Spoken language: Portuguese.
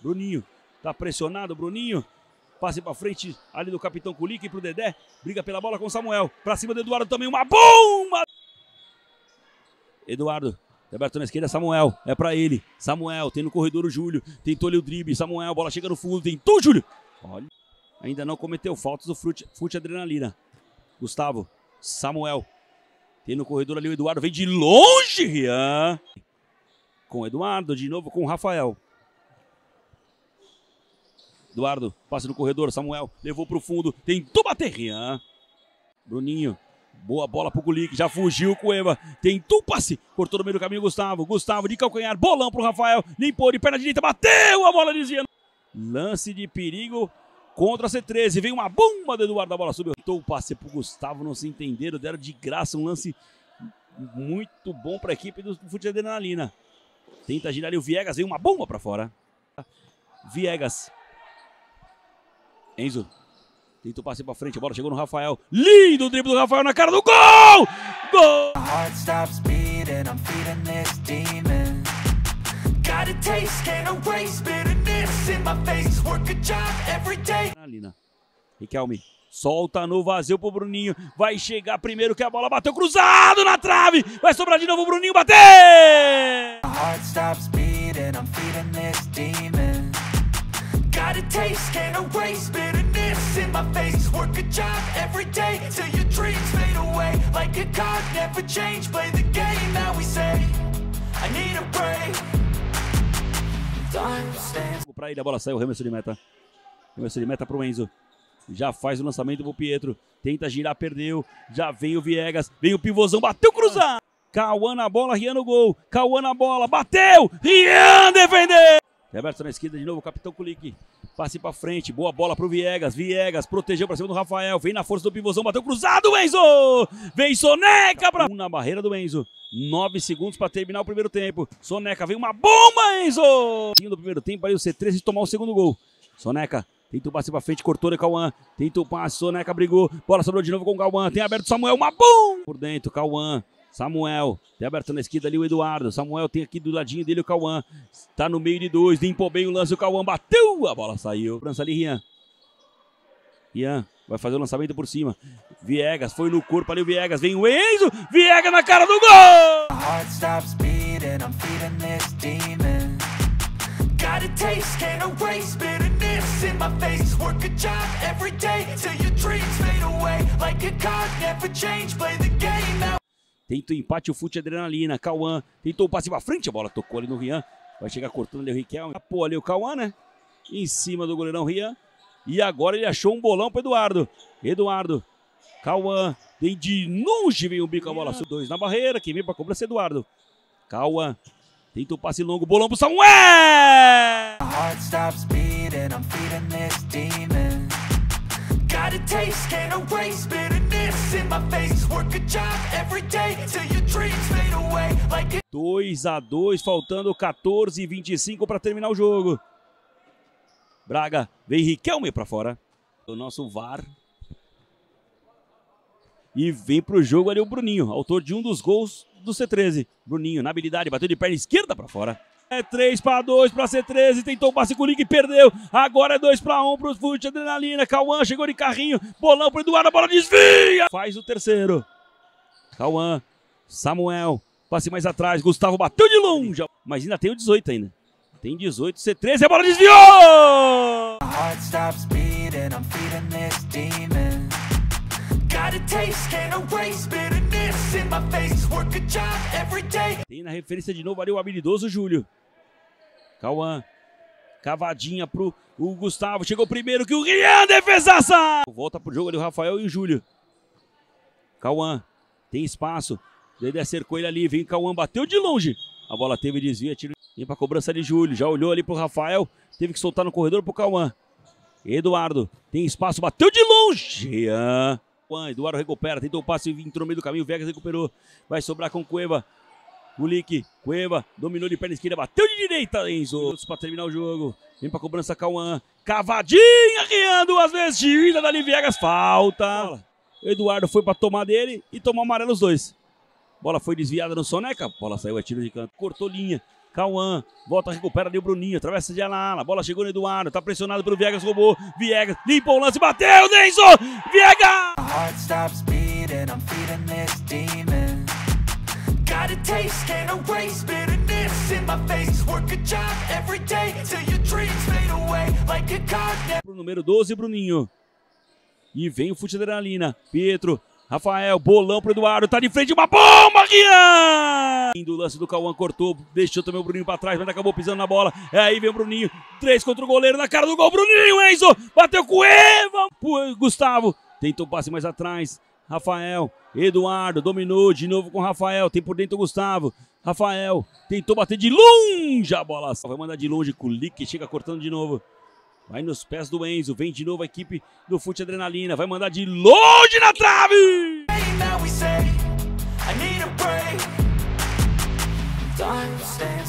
Bruninho, tá pressionado, Bruninho. Passe pra frente ali do capitão Kulik pro Dedé. Briga pela bola com Samuel. Pra cima do Eduardo também, uma bomba! Eduardo, aberto na esquerda, Samuel. É pra ele. Samuel, tem no corredor o Júlio. Tentou ali o drible. Samuel, bola chega no fundo. Tentou, Júlio. Olha. Ainda não cometeu faltas do Fute, Fute Adrenalina. Gustavo, Samuel. Tem no corredor ali o Eduardo. Vem de longe, Rian. Com o Eduardo, de novo com o Rafael. Eduardo, passe no corredor, Samuel, levou pro fundo, tentou bater, Rian. Bruninho, boa bola pro Gulick, já fugiu o Eva, tentou passe, cortou no meio do caminho Gustavo, Gustavo de calcanhar, bolão pro Rafael, limpou de perna direita, bateu a bola desviando. Lance de perigo contra a C13, vem uma bomba do Eduardo, a bola subiu, tentou o passe pro Gustavo, não se entenderam, deram de graça um lance muito bom para a equipe do Futebol Adrenalina. Tenta girar ali o Viegas, vem uma bomba para fora. Viegas Enzo. Tentou passe pra frente, a bola chegou no Rafael. Lindo o drible do Rafael na cara do gol! Gol! Alina. Riquelme. Solta no vazio pro Bruninho. Vai chegar primeiro que a bola bateu cruzado na trave. Vai sobrar de novo o Bruninho bater! My my face. Work a job every day till your dreams fade away. Like a card, never change. Play the game that we say. I need a break. Pra ele, a bola saiu, Remerson de meta. Remerson de meta pro Enzo. Já faz o lançamento pro Pietro. Tenta girar, perdeu. Já vem o Viegas. Vem o pivôzão, bateu cruzado. Cauã na bola, Rian no gol. Cauã na bola, bateu. Rian defendeu. Roberto na esquerda de novo, capitão Kulik. Passe pra frente, boa bola pro Viegas. Viegas protegeu pra cima do Rafael. Vem na força do pivôzão, bateu cruzado, Enzo! Vem Soneca pra. Um na barreira do Enzo. Nove segundos pra terminar o primeiro tempo. Soneca, vem uma bomba, Enzo! No primeiro tempo aí o C13 tomar o segundo gol. Soneca. Tenta o passe pra frente, cortou de Cauã. Tenta o passe, Soneca brigou. Bola sobrou de novo com o Cauã. Tem aberto Samuel, uma bomba! Por dentro, Cauã. Samuel, tem aberto na esquerda ali o Eduardo. Samuel tem aqui do ladinho dele o Cauã. Tá no meio de dois, limpou bem o lance. O Cauã bateu, a bola saiu. França ali, Rian. Rian vai fazer o lançamento por cima. Viegas foi no corpo ali o Viegas. Vem o Enzo. Viegas na cara do gol! My heart stops beating. I'm feeding this demon. Got a taste, can't erase bitterness in my face. Work a job every day till your dreams fade away. Like a card, never change. Play the game now. Tenta o empate, o fute adrenalina. Cauã tentou o passe pra frente, a bola tocou ali no Rian. Vai chegar cortando ali o Riquelme. Pô, ali o Cauã, né? Em cima do goleirão Rian. E agora ele achou um bolão pro Eduardo. Eduardo. Cauã. Vem de longe, vem o bico a bola. Dois na barreira. Quem vem pra cobrança é Eduardo. Cauã. Tenta o passe longo. Bolão pro Samuel. Beating. I'm feeding this demon. Got taste, can't in my face. Work a job every day till your dreams fade away. Like a 2 a 2 faltando 14 e 25 para terminar o jogo. Braga, vem Riquelme para fora. O nosso VAR. E vem pro jogo ali o Bruninho, autor de um dos gols do C13. Bruninho, na habilidade, bateu de perna esquerda para fora. É 3 para 2 para C13, tentou o passe com o e perdeu. Agora é 2 para 1 pro Fute Adrenalina. Cauã chegou de carrinho, bolão pro Eduardo, a bola desvia. Faz o terceiro. Cauã, Samuel, passe mais atrás, Gustavo bateu de longe. Mas ainda tem o 18 ainda. Tem 18, C13, a bola desviou! Na referência de novo ali o habilidoso Júlio. Cauã. Cavadinha pro o Gustavo. Chegou primeiro que o Rian, defesaça! Volta pro jogo ali o Rafael e o Júlio. Cauã. Tem espaço. Dedé cercou ele ali. Vem Cauã, bateu de longe. A bola teve desvio, tiro. Vem pra cobrança de Júlio. Já olhou ali pro Rafael. Teve que soltar no corredor pro Cauã. Eduardo. Tem espaço, bateu de longe. Rian. Eduardo recupera, tentou o passe, entrou no meio do caminho, Vegas recuperou, vai sobrar com Cueva, Gulick, Cueva, dominou de perna esquerda, bateu de direita, Enzo, para terminar o jogo, vem pra cobrança Cauã, cavadinha, Rian, duas vezes, gira dali, Viegas, falta, Eduardo foi pra tomar dele e tomou amarelo os dois, bola foi desviada no Soneca, bola saiu, é tiro de canto, cortou linha, Cauã, volta, recupera ali o Bruninho, atravessa de ala ala, bola chegou no Eduardo, tá pressionado pelo Viegas, roubou, Viegas, limpa o lance, bateu, Denzo, Viegas! Got a taste, can't erase bitterness in my face. Work a job every day till your dreams fade away like a número 12, Bruninho. E vem o fute adrenalina, Pietro, Rafael, bolão pro Eduardo, tá de frente, uma bomba, Rian! Do lance do Cauã, cortou, deixou também o Bruninho pra trás, mas acabou pisando na bola. É aí vem o Bruninho, três contra o goleiro, na cara do gol, Bruninho, Enzo, bateu com o Eva, Pô, Gustavo, tentou passe mais atrás, Rafael, Eduardo, dominou de novo com o Rafael, tem por dentro o Gustavo. Rafael, tentou bater de longe a bola, vai mandar de longe, Kulik, chega cortando de novo. Vai nos pés do Enzo, vem de novo a equipe do Fute Adrenalina, vai mandar de longe na trave!